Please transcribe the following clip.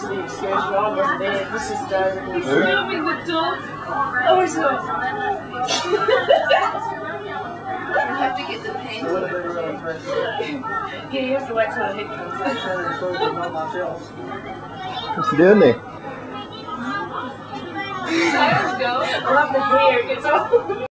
Excuse me. This is the. Filming the dog. Oh, is not. You have to get the paint. Yeah, you have to wait till the head comes. What's he doing there? I love the hair. It's all.